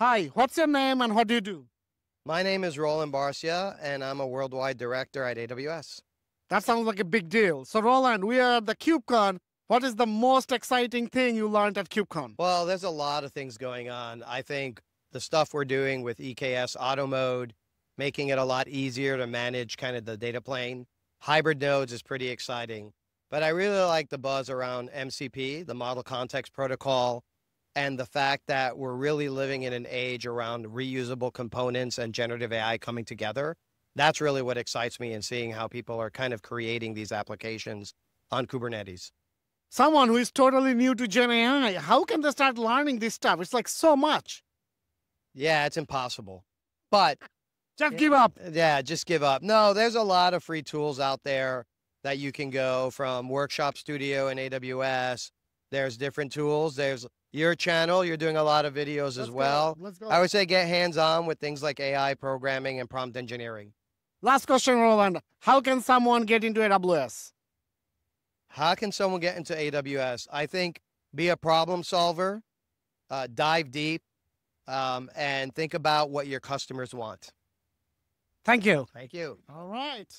Hi, what's your name and what do you do? My name is Roland Barcia, and I'm a worldwide director at AWS. That sounds like a big deal. So, Roland, we are at the KubeCon. What is the most exciting thing you learned at KubeCon? Well, there's a lot of things going on. I think the stuff we're doing with EKS Auto Mode, making it a lot easier to manage kind of the data plane. Hybrid nodes is pretty exciting. But I really like the buzz around MCP, the Model Context Protocol, and the fact that we're really living in an age around reusable components and generative AI coming together. That's really what excites me in seeing how people are kind of creating these applications on Kubernetes. Someone who is totally new to Gen AI, how can they start learning this stuff? It's like so much. Yeah, it's impossible. But just give up. Yeah, just give up. No, there's a lot of free tools out there that you can go from Workshop Studio and AWS. There's different tools. There's your channel. You're doing a lot of videos Let's as go. well. Let's go. I would say get hands on with things like AI programming and prompt engineering. Last question, Roland. How can someone get into AWS? How can someone get into AWS? I think be a problem solver, uh, dive deep, um, and think about what your customers want. Thank you. Thank you. All right.